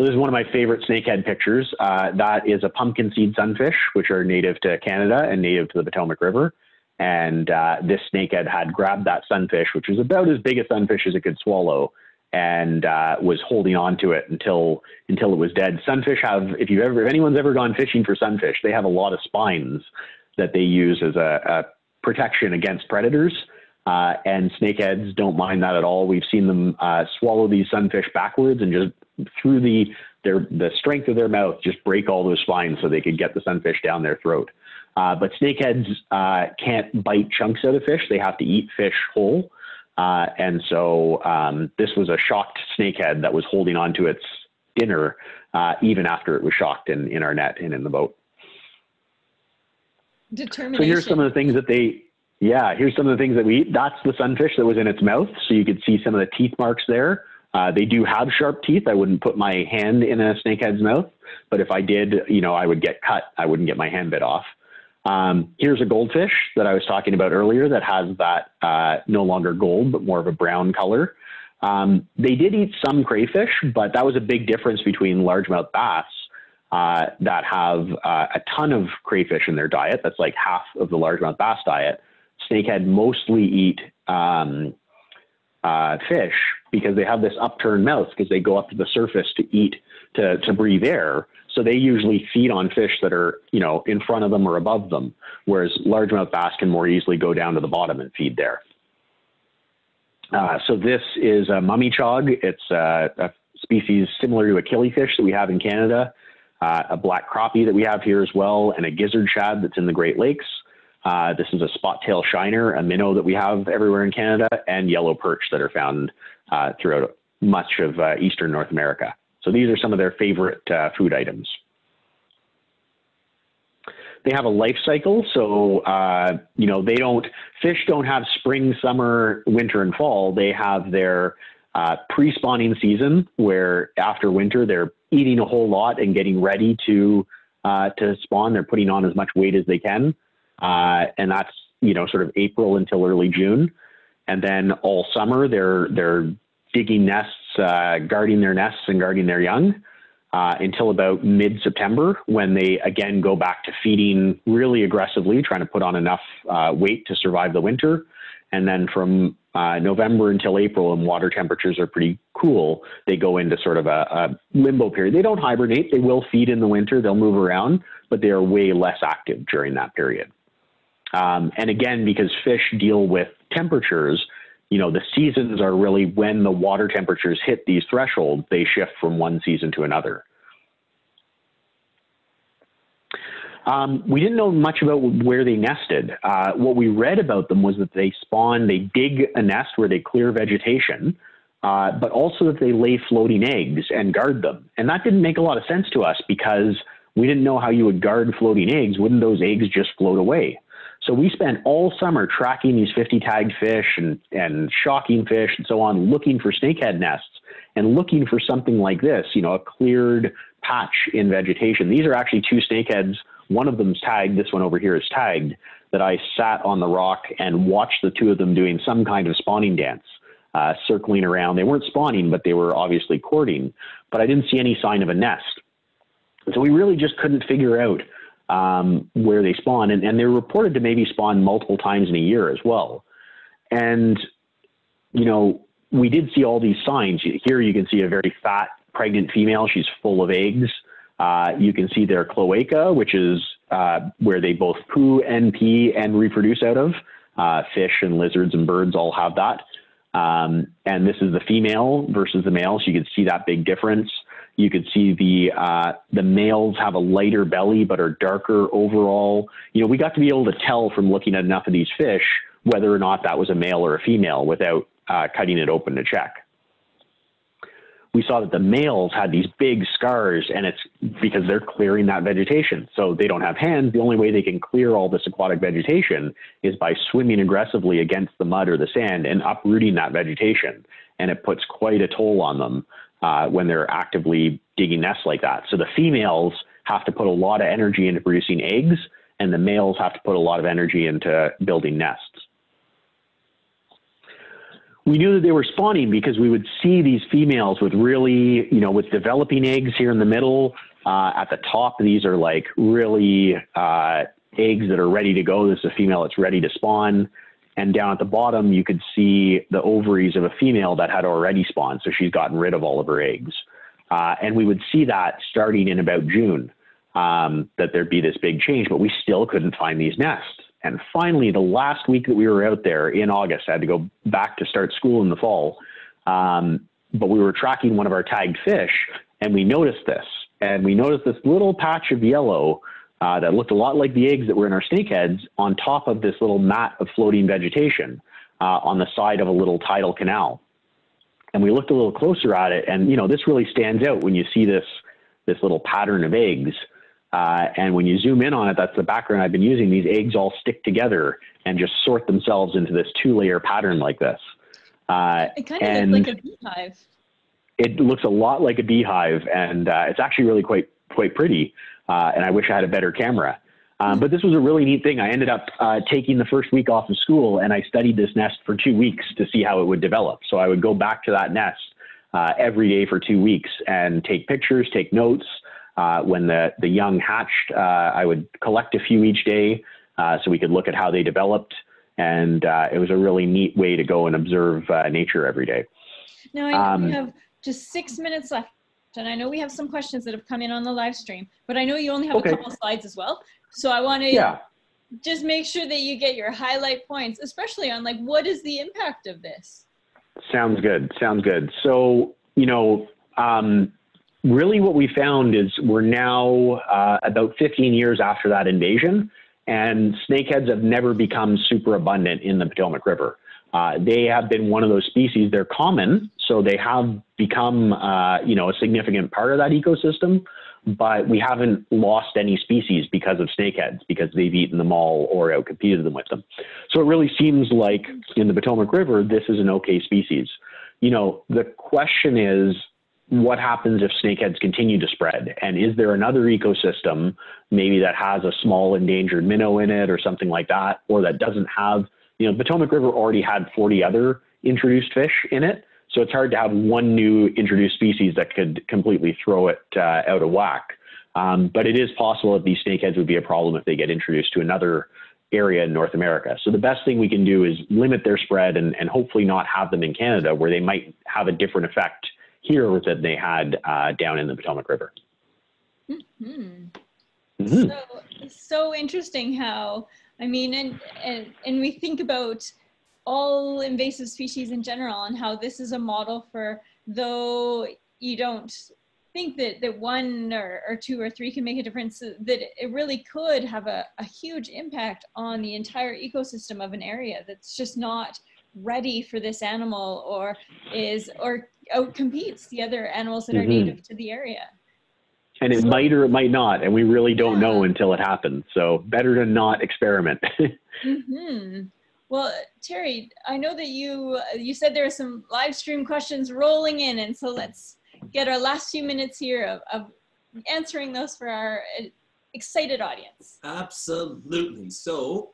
So this is one of my favorite snakehead pictures. Uh, that is a pumpkin seed sunfish, which are native to Canada and native to the Potomac River. And uh, this snakehead had grabbed that sunfish, which was about as big a sunfish as it could swallow, and uh, was holding on to it until until it was dead. Sunfish have, if you ever, if anyone's ever gone fishing for sunfish, they have a lot of spines that they use as a, a protection against predators. Uh, and snakeheads don't mind that at all. We've seen them uh, swallow these sunfish backwards and just through the their the strength of their mouth just break all those spines so they could get the sunfish down their throat. Uh, but snakeheads uh, can't bite chunks out of fish; they have to eat fish whole. Uh, and so um, this was a shocked snakehead that was holding on to its dinner uh, even after it was shocked in, in our net and in the boat. Determination. So here's some of the things that they, yeah, here's some of the things that we eat. That's the sunfish that was in its mouth. So you could see some of the teeth marks there. Uh, they do have sharp teeth. I wouldn't put my hand in a snakehead's mouth, but if I did, you know, I would get cut. I wouldn't get my hand bit off. Um, here's a goldfish that I was talking about earlier that has that uh, no longer gold, but more of a brown color. Um, they did eat some crayfish, but that was a big difference between largemouth bass uh, that have uh, a ton of crayfish in their diet. That's like half of the largemouth bass diet. Snakehead mostly eat um, uh, fish because they have this upturned mouth because they go up to the surface to eat to, to breathe air. So they usually feed on fish that are, you know, in front of them or above them, whereas largemouth bass can more easily go down to the bottom and feed there. Uh, so this is a mummichog. It's a, a, species similar to a killifish that we have in Canada, uh, a black crappie that we have here as well, and a gizzard shad that's in the Great Lakes. Uh, this is a spot tail shiner, a minnow that we have everywhere in Canada, and yellow perch that are found uh, throughout much of uh, eastern North America. So these are some of their favorite uh, food items. They have a life cycle, so uh, you know they don't. Fish don't have spring, summer, winter, and fall. They have their uh, pre-spawning season, where after winter they're eating a whole lot and getting ready to to spawn. They're putting on as much weight as they can, uh, and that's you know sort of April until early June, and then all summer they're they're digging nests, uh, guarding their nests and guarding their young uh, until about mid September when they again go back to feeding really aggressively, trying to put on enough uh, weight to survive the winter. And then from uh, November until April, and water temperatures are pretty cool, they go into sort of a, a limbo period. They don't hibernate, they will feed in the winter, they'll move around, but they are way less active during that period. Um, and again, because fish deal with temperatures, you know, the seasons are really when the water temperatures hit these thresholds, they shift from one season to another. Um, we didn't know much about where they nested. Uh, what we read about them was that they spawn, they dig a nest where they clear vegetation, uh, but also that they lay floating eggs and guard them. And that didn't make a lot of sense to us because we didn't know how you would guard floating eggs. Wouldn't those eggs just float away? So we spent all summer tracking these 50 tagged fish and, and shocking fish and so on, looking for snakehead nests and looking for something like this, you know, a cleared patch in vegetation. These are actually two snakeheads. One of them's tagged, this one over here is tagged, that I sat on the rock and watched the two of them doing some kind of spawning dance, uh, circling around. They weren't spawning, but they were obviously courting, but I didn't see any sign of a nest. So we really just couldn't figure out um, where they spawn, and, and they're reported to maybe spawn multiple times in a year as well. And you know, we did see all these signs. Here you can see a very fat pregnant female. She's full of eggs. Uh, you can see their cloaca, which is uh, where they both poo and pee and reproduce out of. Uh, fish and lizards and birds all have that. Um, and this is the female versus the male, so you can see that big difference. You could see the uh, the males have a lighter belly but are darker overall. You know, we got to be able to tell from looking at enough of these fish whether or not that was a male or a female without uh, cutting it open to check. We saw that the males had these big scars, and it's because they're clearing that vegetation. So they don't have hands. The only way they can clear all this aquatic vegetation is by swimming aggressively against the mud or the sand and uprooting that vegetation. And it puts quite a toll on them uh, when they're actively digging nests like that. So the females have to put a lot of energy into producing eggs, and the males have to put a lot of energy into building nests. We knew that they were spawning because we would see these females with really, you know, with developing eggs here in the middle. Uh, at the top, these are like really uh, eggs that are ready to go. This is a female that's ready to spawn and down at the bottom, you could see the ovaries of a female that had already spawned. So she's gotten rid of all of her eggs. Uh, and we would see that starting in about June, um, that there'd be this big change, but we still couldn't find these nests. And finally, the last week that we were out there in August, I had to go back to start school in the fall. Um, but we were tracking one of our tagged fish, and we noticed this. And we noticed this little patch of yellow uh, that looked a lot like the eggs that were in our snakeheads on top of this little mat of floating vegetation uh, on the side of a little tidal canal. And we looked a little closer at it, and you know this really stands out when you see this this little pattern of eggs. Uh, and when you zoom in on it, that's the background I've been using. These eggs all stick together and just sort themselves into this two-layer pattern like this. Uh, it kind of looks like a beehive. It looks a lot like a beehive, and uh, it's actually really quite quite pretty uh, and I wish I had a better camera. Um, but this was a really neat thing. I ended up uh, taking the first week off of school and I studied this nest for two weeks to see how it would develop. So I would go back to that nest uh, every day for two weeks and take pictures, take notes. Uh, when the, the young hatched, uh, I would collect a few each day uh, so we could look at how they developed. And uh, it was a really neat way to go and observe nature every day. Now I um, have just six minutes left and I know we have some questions that have come in on the live stream, but I know you only have okay. a couple slides as well. So I want to yeah. just make sure that you get your highlight points, especially on like what is the impact of this. Sounds good. Sounds good. So you know, um, really, what we found is we're now uh, about 15 years after that invasion, and snakeheads have never become super abundant in the Potomac River. Uh, they have been one of those species. They're common, so they have become, uh, you know, a significant part of that ecosystem. But we haven't lost any species because of snakeheads, because they've eaten them all or outcompeted them with them. So it really seems like in the Potomac River, this is an okay species. You know, the question is, what happens if snakeheads continue to spread? And is there another ecosystem, maybe that has a small endangered minnow in it or something like that, or that doesn't have you know, Potomac River already had 40 other introduced fish in it. So it's hard to have one new introduced species that could completely throw it uh, out of whack. Um, but it is possible that these snakeheads would be a problem if they get introduced to another area in North America. So the best thing we can do is limit their spread and, and hopefully not have them in Canada where they might have a different effect here than they had uh, down in the Potomac River. Mm-hmm. Mm-hmm. So, so interesting how I mean, and, and, and we think about all invasive species in general and how this is a model for though you don't think that, that one or, or two or three can make a difference, that it really could have a, a huge impact on the entire ecosystem of an area that's just not ready for this animal or is or outcompetes the other animals that mm-hmm. are native to the area and it might or it might not and we really don't yeah. know until it happens so better to not experiment mm-hmm. well terry i know that you you said there are some live stream questions rolling in and so let's get our last few minutes here of, of answering those for our excited audience absolutely so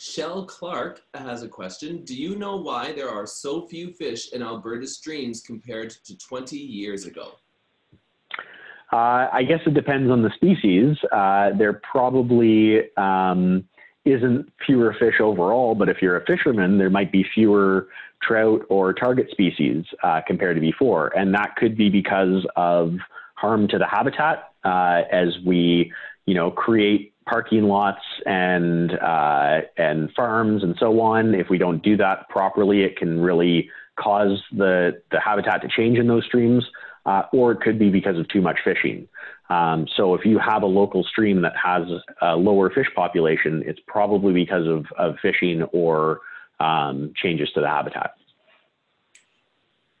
Shell Clark has a question. Do you know why there are so few fish in Alberta streams compared to 20 years ago? Uh, I guess it depends on the species. Uh, there probably um, isn't fewer fish overall, but if you're a fisherman, there might be fewer trout or target species uh, compared to before. And that could be because of harm to the habitat uh, as we, you know, create parking lots and uh, and farms and so on. If we don't do that properly, it can really cause the the habitat to change in those streams uh, or it could be because of too much fishing. Um, so if you have a local stream that has a lower fish population, it's probably because of, of fishing or um, changes to the habitat.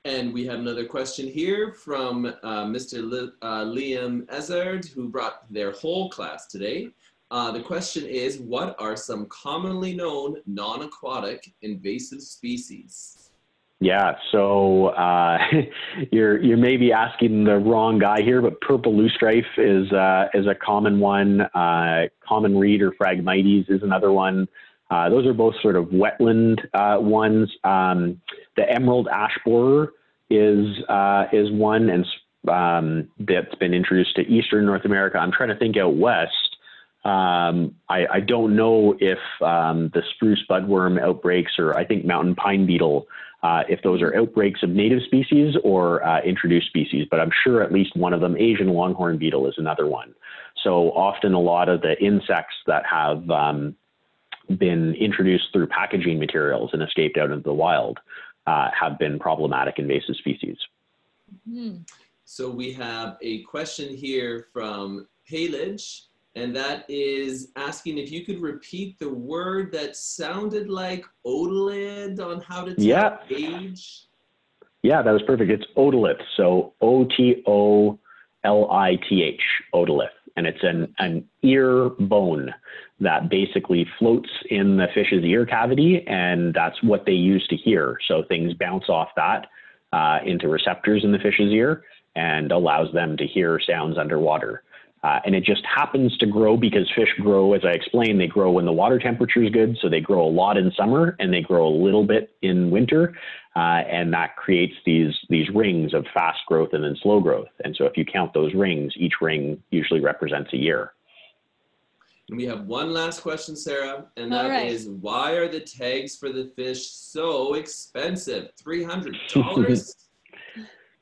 And we have another question here from uh, Mr. Li uh, Liam Ezard, who brought their whole class today. Uh, the question is, what are some commonly known non-aquatic invasive species? Yeah, so uh, you're you may be asking the wrong guy here, but purple loosestrife is uh, is a common one. Uh, common reed or Phragmites is another one. Uh, those are both sort of wetland uh, ones. Um, the emerald ash borer is uh, is one, and um, that's been introduced to eastern North America. I'm trying to think out west. Um, I, I, don't know if um, the spruce budworm outbreaks or I think mountain pine beetle, uh, if those are outbreaks of native species or uh, introduced species, but I'm sure at least one of them, Asian longhorn beetle, is another one. So often a lot of the insects that have um, been introduced through packaging materials and escaped out into the wild uh, have been problematic invasive species. Mm-hmm. So we have a question here from Palage and that is asking if you could repeat the word that sounded like otolid on how to tell yeah. age. Yeah, that was perfect. It's otolith. So O T O L I T H, otolith. And it's an, an ear bone that basically floats in the fish's ear cavity, and that's what they use to hear. So things bounce off that uh, into receptors in the fish's ear and allows them to hear sounds underwater. Uh, and it just happens to grow because fish grow, as I explained, they grow when the water temperature is good. So they grow a lot in summer and they grow a little bit in winter. Uh, and that creates these, these rings of fast growth and then slow growth. And so if you count those rings, each ring usually represents a year. And we have one last question, Sarah, and that right. is: why are the tags for the fish so expensive? $300?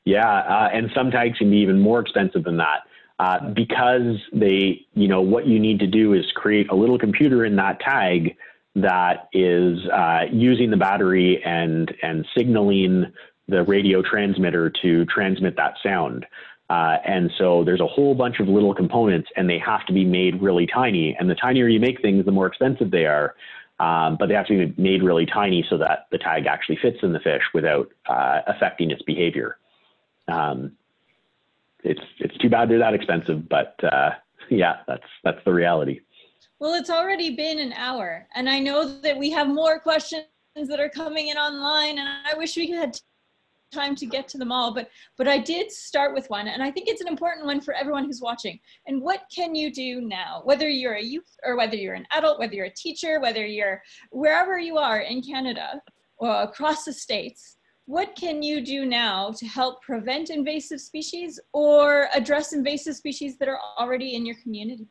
yeah, uh, and some tags can be even more expensive than that. Uh, because they, you know, what you need to do is create a little computer in that tag that is uh, using the battery and and signaling the radio transmitter to transmit that sound. Uh, and so there's a whole bunch of little components, and they have to be made really tiny. And the tinier you make things, the more expensive they are. Um, but they have to be made really tiny so that the tag actually fits in the fish without uh, affecting its behavior. Um, it's it's too bad they're that expensive, but uh, yeah, that's that's the reality. Well, it's already been an hour, and I know that we have more questions that are coming in online, and I wish we had time to get to them all, but but I did start with one, and I think it's an important one for everyone who's watching. And what can you do now, whether you're a youth or whether you're an adult, whether you're a teacher, whether you're wherever you are in Canada or across the states? What can you do now to help prevent invasive species or address invasive species that are already in your community?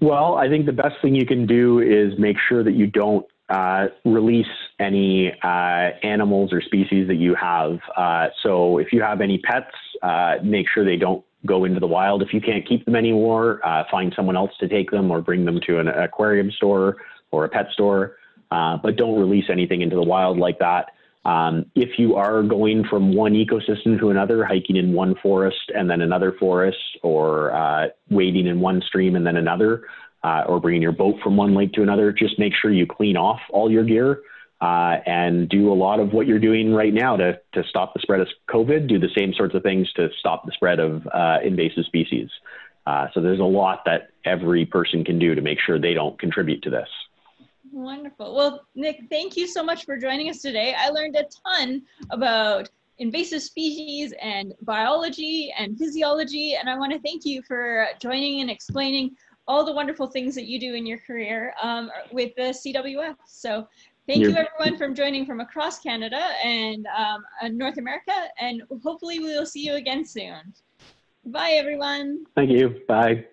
Well, I think the best thing you can do is make sure that you don't uh, release any uh, animals or species that you have. Uh, so if you have any pets, uh, make sure they don't go into the wild. If you can't keep them anymore, uh, find someone else to take them or bring them to an aquarium store or a pet store uh, but don't release anything into the wild like that. Um, if you are going from one ecosystem to another, hiking in one forest and then another forest, or uh, wading in one stream and then another, uh, or bringing your boat from one lake to another, just make sure you clean off all your gear uh, and do a lot of what you're doing right now to, to stop the spread of COVID. Do the same sorts of things to stop the spread of uh, invasive species. Uh, so there's a lot that every person can do to make sure they don't contribute to this. Wonderful. Well, Nick, thank you so much for joining us today. I learned a ton about invasive species and biology and physiology, and I want to thank you for joining and explaining all the wonderful things that you do in your career um, with the CWF. So thank you everyone for joining from across Canada and um, North America, and hopefully we will see you again soon. Bye, everyone. Thank you. Bye.